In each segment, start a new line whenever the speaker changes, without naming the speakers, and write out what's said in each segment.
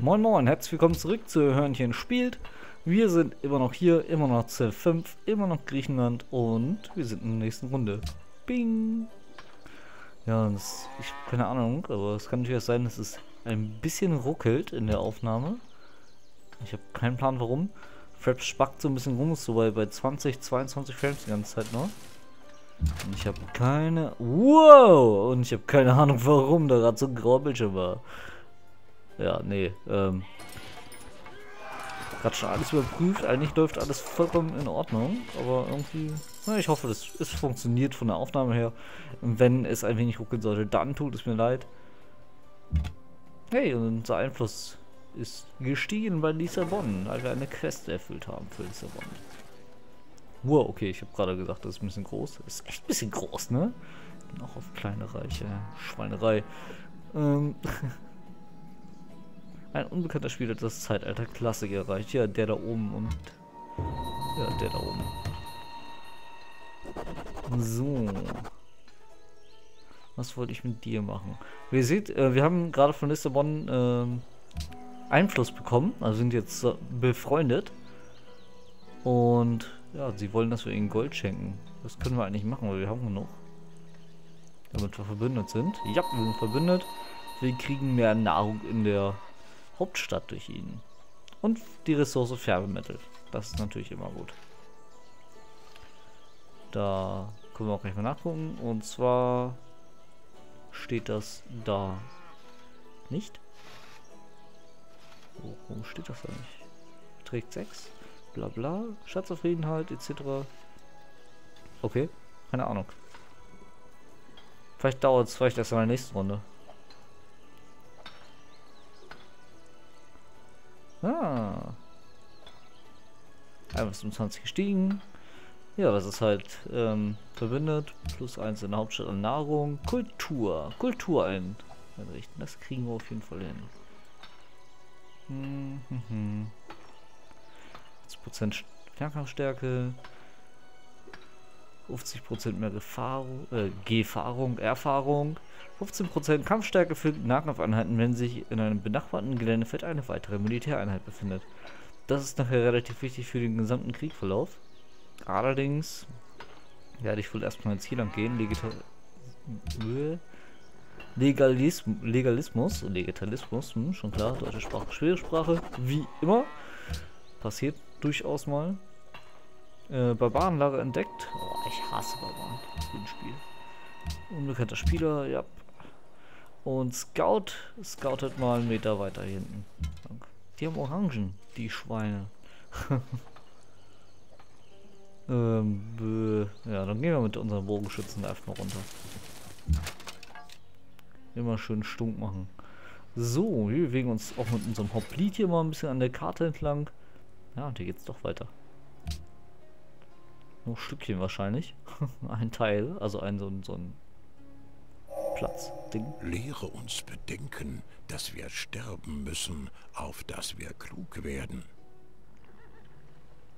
Moin Moin, herzlich willkommen zurück zu Hörnchen spielt. Wir sind immer noch hier, immer noch C5, immer noch Griechenland und wir sind in der nächsten Runde. Bing! Ja, das, ich habe keine Ahnung, aber es kann natürlich sein, dass es ein bisschen ruckelt in der Aufnahme. Ich habe keinen Plan warum. Fraps spackt so ein bisschen rum, so bei, bei 20, 22 Frames die ganze Zeit nur. Und ich habe keine... Wow! Und ich habe keine Ahnung, warum da gerade so ein grauer war. Ja, nee. Ähm, gerade schon alles überprüft. Eigentlich läuft alles vollkommen in Ordnung. Aber irgendwie, na, ich hoffe, dass es funktioniert von der Aufnahme her. Und wenn es ein wenig ruckeln sollte, dann tut es mir leid. Hey, unser Einfluss ist gestiegen bei Lissabon, weil wir eine Quest erfüllt haben für Lissabon. Wow, okay, ich habe gerade gesagt, das ist ein bisschen groß. Das ist echt ein bisschen groß, ne? Noch auf kleine Reiche. Schweinerei. Ähm. Ein unbekannter Spieler hat das Zeitalter Klassik erreicht. Ja, der da oben und... Ja, der da oben. So. Was wollte ich mit dir machen? Wie ihr seht, äh, wir haben gerade von Lissabon äh, Einfluss bekommen. Also sind jetzt äh, befreundet. Und ja, sie wollen, dass wir ihnen Gold schenken. Das können wir eigentlich machen, weil wir haben genug. Damit wir verbündet sind. Ja, wir sind verbündet. Wir kriegen mehr Nahrung in der Hauptstadt durch ihn. Und die Ressource Färbemittel. Das ist natürlich immer gut. Da können wir auch gleich mal nachgucken. Und zwar steht das da nicht. Warum steht das da nicht? Trägt 6, bla bla, Schatzufriedenheit etc. Okay, keine Ahnung. Vielleicht dauert es vielleicht erst in der nächsten Runde. Ah. 21 gestiegen. Ja, das ist halt ähm, verbindet. Plus 1 in der Hauptstadt an Nahrung. Kultur. Kultur ein einrichten. Das kriegen wir auf jeden Fall hin. Hm, hm, hm. 10% Fernkampfstärke. 50% mehr Gefahrung, äh, Gefahrung, Erfahrung. 15% Kampfstärke für Nahkampfeinheiten, wenn sich in einem benachbarten Geländefeld eine weitere Militäreinheit befindet. Das ist nachher relativ wichtig für den gesamten Kriegverlauf. Allerdings werde ich wohl erstmal hier lang gehen. Legita Legalism Legalismus, hm, schon klar, deutsche Sprache, schwere Sprache, wie immer. Passiert durchaus mal. Äh, Barbarenlager entdeckt. Oh, ich hasse Barbaren im Spiel. Unbekannter Spieler, ja. Und Scout, scoutet mal einen Meter weiter hinten. Die haben Orangen, die Schweine. ähm, ja, dann gehen wir mit unseren Bogenschützen erstmal runter. Immer schön stunk machen. So, wir bewegen uns auch mit unserem Hoplite hier mal ein bisschen an der Karte entlang. Ja, und hier geht's doch weiter. Nur ein Stückchen wahrscheinlich. ein Teil, also ein so, so ein Platz. Ding.
Lehre uns bedenken, dass wir sterben müssen, auf dass wir klug werden.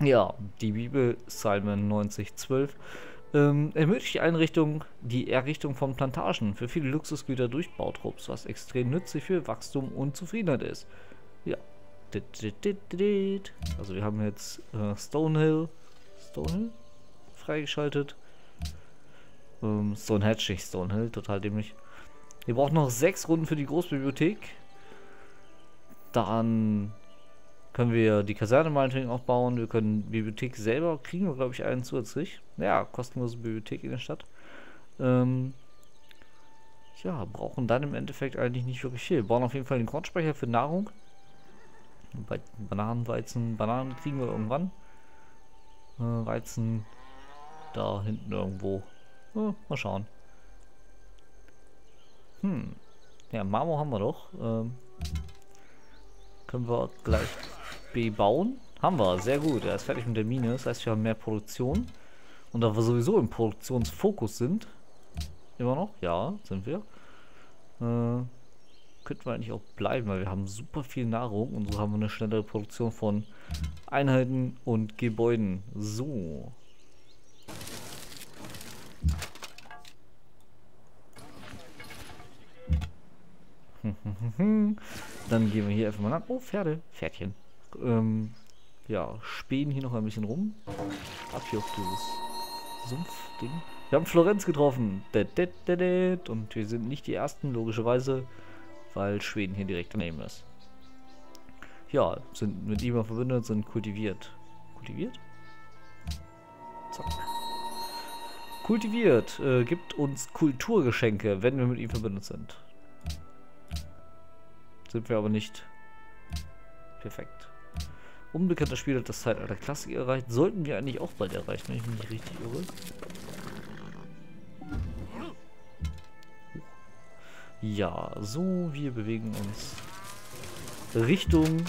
Ja, die Bibel, Psalmen 90, 12, ähm, ermöglicht die Einrichtung, die Errichtung von Plantagen für viele Luxusgüter durch Bautrupps, was extrem nützlich für Wachstum und Zufriedenheit ist. Ja. Also wir haben jetzt äh, Stonehill. Stonehill? Freigeschaltet. Ähm, Stonehenge, nicht Stonehill, total dämlich. Wir brauchen noch sechs Runden für die Großbibliothek. Dann können wir die Kaserne meinetwegen auch bauen. Wir können Bibliothek selber kriegen glaube ich, einen zusätzlich. Ja, kostenlose Bibliothek in der Stadt. Ähm, ja, brauchen dann im Endeffekt eigentlich nicht wirklich viel. Wir bauen auf jeden Fall den Kornspeicher für Nahrung. Bananenweizen, Bananen kriegen wir irgendwann. Äh, Weizen da hinten irgendwo. Ja, mal schauen. Hm. Ja, Marmor haben wir doch. Ähm, können wir gleich bebauen. Haben wir, sehr gut. Er ist fertig mit der Mine. Das heißt, wir haben mehr Produktion. Und da wir sowieso im Produktionsfokus sind, immer noch, ja, sind wir, äh, könnten wir eigentlich auch bleiben, weil wir haben super viel Nahrung und so haben wir eine schnellere Produktion von Einheiten und Gebäuden. So. Dann gehen wir hier einfach mal an. Oh, Pferde. Pferdchen. Ähm, ja, spähen hier noch ein bisschen rum. Ab hier auf dieses Sumpfding. Wir haben Florenz getroffen. Und wir sind nicht die Ersten, logischerweise, weil Schweden hier direkt daneben ist. Ja, sind mit ihm verbündet, sind kultiviert. Kultiviert? Zack. Kultiviert. Äh, gibt uns Kulturgeschenke, wenn wir mit ihm verbündet sind. Sind wir aber nicht. Perfekt. Unbekannter Spieler hat das Zeitalter Klassik erreicht. Sollten wir eigentlich auch bald erreichen, wenn ich mich nicht richtig irre. Ja, so, wir bewegen uns Richtung...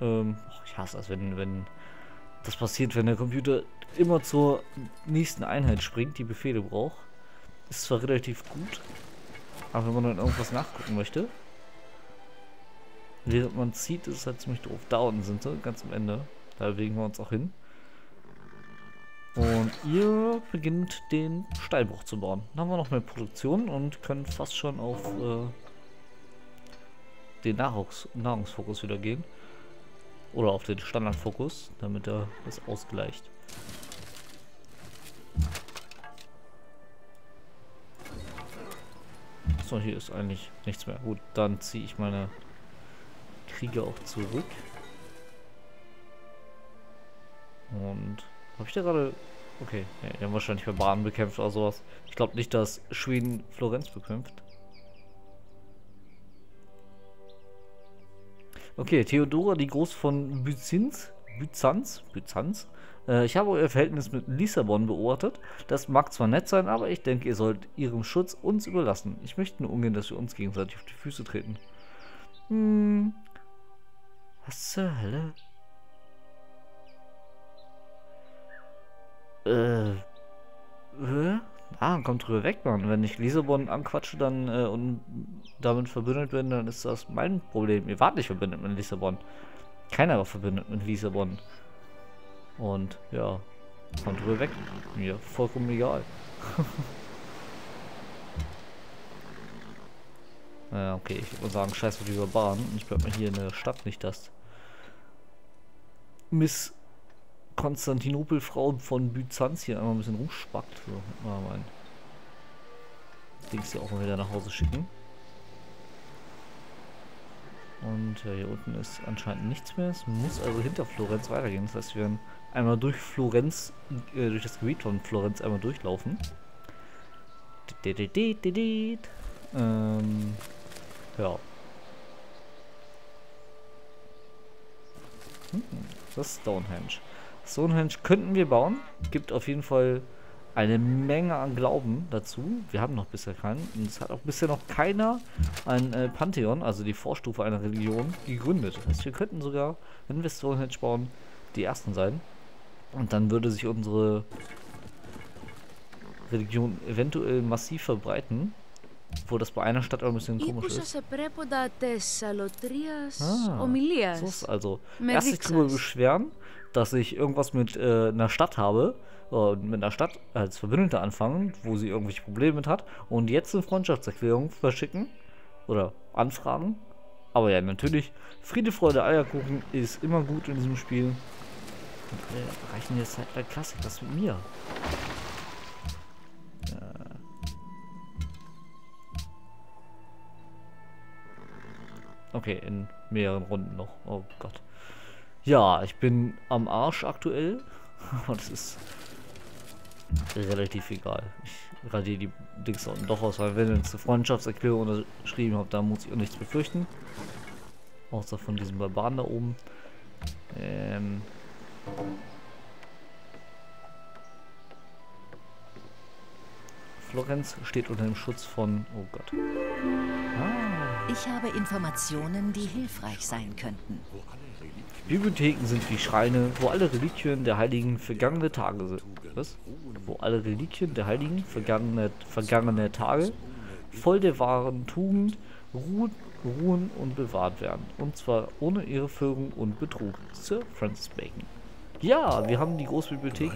Ähm, ich hasse das, wenn, wenn das passiert, wenn der Computer immer zur nächsten Einheit springt, die Befehle braucht. Ist zwar relativ gut, aber wenn man dann irgendwas nachgucken möchte, während man zieht, ist es halt ziemlich doof. Da unten sind sie, ganz am Ende. Da bewegen wir uns auch hin. Und ihr beginnt den Steinbruch zu bauen. Dann haben wir noch mehr Produktion und können fast schon auf äh, den Nahrungs Nahrungsfokus wieder gehen. Oder auf den Standardfokus, damit er das ausgleicht. So, hier ist eigentlich nichts mehr. Gut, dann ziehe ich meine Kriege auch zurück. Und habe ich da gerade... Okay, ja, die haben wahrscheinlich Barbaren bekämpft oder sowas. Ich glaube nicht, dass Schweden Florenz bekämpft. Okay, Theodora die Groß von Byzanz. Byzanz? Byzanz? Äh, ich habe euer Verhältnis mit Lissabon beobachtet. Das mag zwar nett sein, aber ich denke, ihr sollt ihrem Schutz uns überlassen. Ich möchte nur ungern, dass wir uns gegenseitig auf die Füße treten. Hm. Was zur Hölle? Äh. Hä? Ah, kommt drüber weg, Mann. Wenn ich Lissabon anquatsche dann äh, und damit verbündet bin, dann ist das mein Problem. Ihr wart nicht verbündet mit Lissabon. Keiner war verbündet mit Lissabon. Und ja, kommt drüber weg. Mir vollkommen egal. naja, okay, ich würde sagen, scheiß auf die Bahn. Ich bleib mal hier in der Stadt, nicht das Miss Konstantinopel Frau von Byzanz hier einmal ein bisschen rumspackt. So, mal mein Dings hier auch mal wieder nach Hause schicken. Und ja, hier unten ist anscheinend nichts mehr. Es muss also hinter Florenz weitergehen. Das heißt, wir werden einmal durch Florenz, äh, durch das Gebiet von Florenz einmal durchlaufen. Ähm, ja. Hm, das ist Stonehenge. Stonehenge könnten wir bauen. Gibt auf jeden Fall eine Menge an Glauben dazu. Wir haben noch bisher keinen. Und es hat auch bisher noch keiner ein äh, Pantheon, also die Vorstufe einer Religion, gegründet. Das heißt, wir könnten sogar, wenn wir Stonehenge bauen, die ersten sein. Und dann würde sich unsere Religion eventuell massiv verbreiten. Wo das bei einer Stadt auch ein bisschen komisch ist. Ah, so ist also. Erst sich darüber beschweren, dass ich irgendwas mit äh, einer Stadt habe, und mit einer Stadt als Verbündete anfangen, wo sie irgendwelche Probleme mit hat, und jetzt eine Freundschaftserklärung verschicken oder anfragen. Aber ja, natürlich, Friede, Freude, Eierkuchen ist immer gut in diesem Spiel. Und alle erreichen jetzt halt der Klassik, was mit mir. Okay, in mehreren Runden noch. Oh Gott. Ja, ich bin am Arsch aktuell. Aber das ist relativ egal. Ich radiere die Dings unten doch aus, weil wenn jetzt eine Freundschaftserklärung unterschrieben habt, dann muss ich auch nichts befürchten. Außer von diesem Barbaren da oben. Ähm. Florenz steht unter dem Schutz von... Oh Gott.
Ah. Ich habe Informationen, die hilfreich sein könnten.
Bibliotheken sind wie Schreine, wo alle Reliquien der heiligen vergangene Tage sind. Was? Wo alle Reliquien der heiligen vergangene, vergangene Tage voll der wahren Tugend ruhen, ruhen und bewahrt werden. Und zwar ohne Irreführung und Betrug. Sir Francis Bacon. Ja, wir haben die Großbibliothek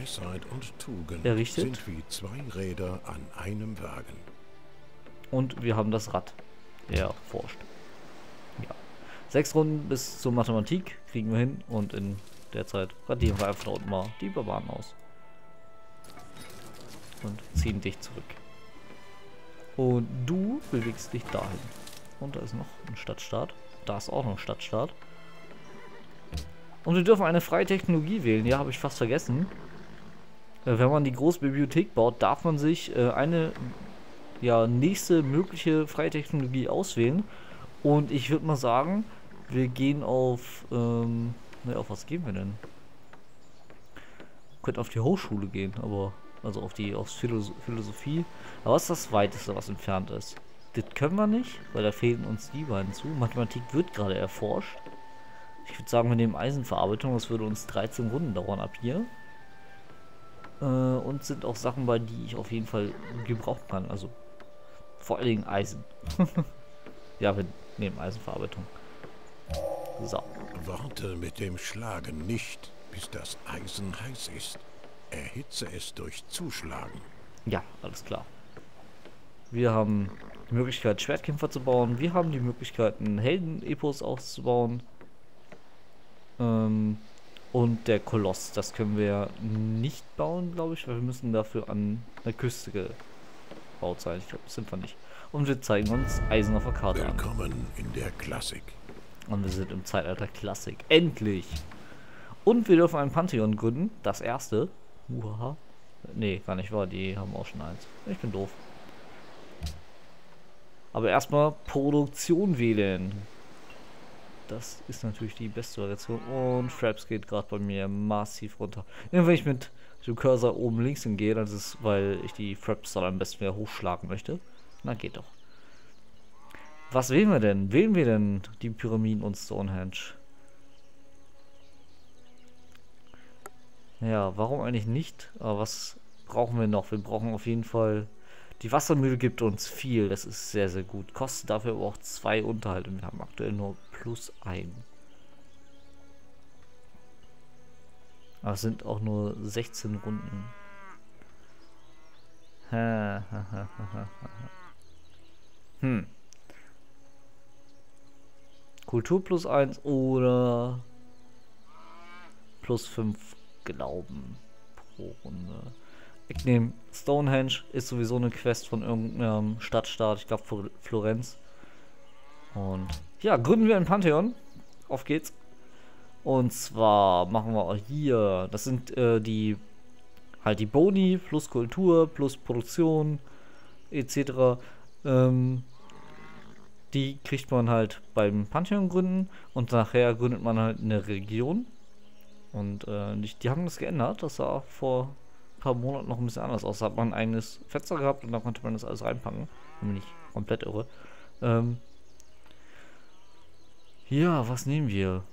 errichtet.
sind wie zwei Räder an einem Wagen.
Und wir haben das Rad erforscht. Sechs Runden bis zur Mathematik kriegen wir hin und in der Zeit radieren wir einfach unten mal die Barbaren aus. Und ziehen dich zurück. Und du bewegst dich dahin. Und da ist noch ein Stadtstaat. Da ist auch noch ein Stadtstaat. Und wir dürfen eine freie Technologie wählen. Ja, habe ich fast vergessen. Äh, wenn man die große Bibliothek baut, darf man sich äh, eine ja, nächste mögliche freie Technologie auswählen. Und ich würde mal sagen, wir gehen auf, ähm, ne, auf was gehen wir denn? Wir könnten auf die Hochschule gehen, aber, also auf die, aufs Philosoph Philosophie. Aber was ist das weiteste, was entfernt ist? Das können wir nicht, weil da fehlen uns die beiden zu. Mathematik wird gerade erforscht. Ich würde sagen, wir nehmen Eisenverarbeitung, das würde uns 13 Runden dauern ab hier. Äh, und sind auch Sachen bei, die ich auf jeden Fall gebrauchen kann. Also vor allen Dingen Eisen. ja, wir nehmen Eisenverarbeitung.
So. Warte mit dem Schlagen nicht, bis das Eisen heiß ist. Erhitze es durch Zuschlagen.
Ja, alles klar. Wir haben die Möglichkeit, Schwertkämpfer zu bauen. Wir haben die Möglichkeit, einen Helden-Epos auszubauen. Ähm, und der Koloss, das können wir nicht bauen, glaube ich, weil wir müssen dafür an der Küste Bauzeit. Ich glaube, sind wir nicht. Und wir zeigen uns Eisen auf der Karte
Willkommen an. in der Klassik.
Und wir sind im Zeitalter Klassik. Endlich! Und wir dürfen ein Pantheon gründen. Das erste. Uhaha. Nee, gar nicht wahr. Die haben auch schon eins. Ich bin doof. Aber erstmal Produktion wählen. Das ist natürlich die beste Variation. Und Fraps geht gerade bei mir massiv runter. Wenn ich mit dem Cursor oben links hingehe, das ist, weil ich die Fraps dann am besten wieder hochschlagen möchte. Na, geht doch. Was wählen wir denn? Wählen wir denn die Pyramiden und Stonehenge? Ja, warum eigentlich nicht? Aber was brauchen wir noch? Wir brauchen auf jeden Fall... Die Wassermühle gibt uns viel, das ist sehr, sehr gut. Kostet dafür aber auch zwei Unterhalt und wir haben aktuell nur plus ein. Aber es sind auch nur 16 Runden. hm. Kultur plus 1 oder plus 5 Glauben pro Runde. Ich nehme Stonehenge, ist sowieso eine Quest von irgendeinem Stadtstaat, ich glaube Florenz. Und ja, gründen wir ein Pantheon. Auf geht's. Und zwar machen wir hier, das sind äh, die halt die Boni plus Kultur plus Produktion etc. Ähm, die kriegt man halt beim Pantheon gründen und nachher gründet man halt eine Region. Und äh, die, die, haben das geändert. Das sah vor ein paar Monaten noch ein bisschen anders aus. Da hat man ein eigenes Fenster gehabt und da konnte man das alles reinpacken. Bin ich komplett irre. Ähm, ja, was nehmen wir?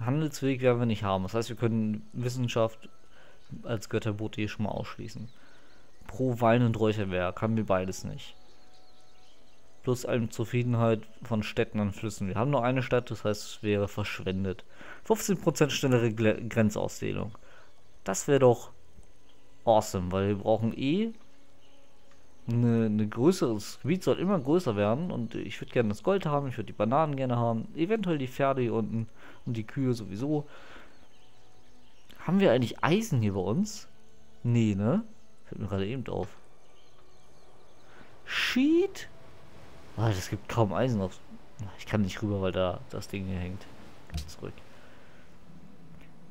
Handelsweg werden wir nicht haben. Das heißt, wir können Wissenschaft als Götterbote hier schon mal ausschließen. Pro Wein und Räucherwerk haben wir beides nicht. Plus eine Zufriedenheit von Städten und Flüssen. Wir haben nur eine Stadt, das heißt, es wäre verschwendet. 15% schnellere Grenzausdehnung. Das wäre doch awesome, weil wir brauchen eh eine, eine größeres Gebiet soll immer größer werden und ich würde gerne das Gold haben, ich würde die Bananen gerne haben, eventuell die Pferde hier unten und die Kühe sowieso. Haben wir eigentlich Eisen hier bei uns? Nee, ne? Fällt mir gerade eben auf. Sheet? Ah, das gibt kaum Eisen auf. Ich kann nicht rüber, weil da das Ding hier hängt. Zurück.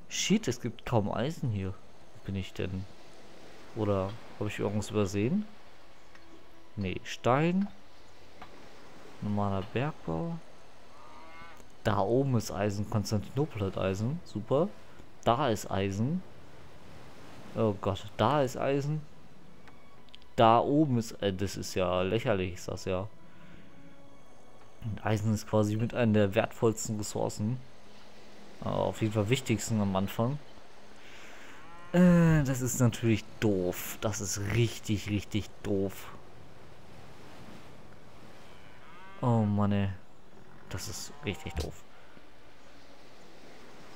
Shit, es gibt kaum Eisen hier. Wo bin ich denn? Oder habe ich irgendwas übersehen? Nee, Stein. Normaler Bergbau. Da oben ist Eisen. Konstantinopel hat Eisen. Super. Da ist Eisen. Oh Gott, da ist Eisen. Da oben ist... Äh, das ist ja lächerlich, ist das ja. Und Eisen ist quasi mit einer der wertvollsten Ressourcen. Aber auf jeden Fall wichtigsten am Anfang. Äh, das ist natürlich doof. Das ist richtig, richtig doof. Oh Mann, ey. Das ist richtig doof.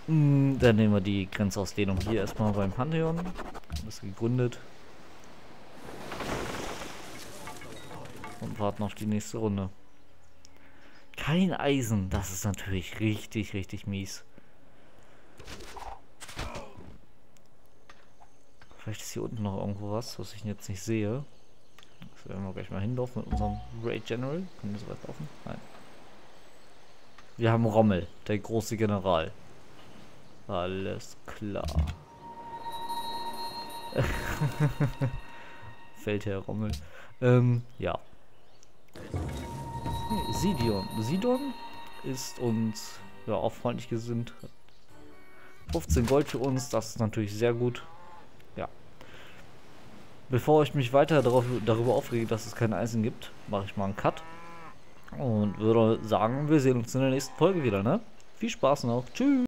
Hm, dann nehmen wir die Grenzausdehnung hier erstmal beim Pantheon. Das ist gegründet. Und warten auf die nächste Runde. Kein Eisen. Das ist natürlich richtig, richtig mies. Vielleicht ist hier unten noch irgendwo was, was ich jetzt nicht sehe. Werden wir gleich mal hinlaufen mit unserem Great General. Können wir so weit laufen? Nein. Wir haben Rommel, der große General. Alles klar. Feldherr Rommel. Ähm, ja. Sidion. Sidon ist uns ja auch freundlich gesinnt. 15 Gold für uns, das ist natürlich sehr gut. Bevor ich mich weiter darauf, darüber aufrege, dass es keine Eisen gibt, mache ich mal einen Cut. Und würde sagen, wir sehen uns in der nächsten Folge wieder, ne? Viel Spaß noch. Tschüss.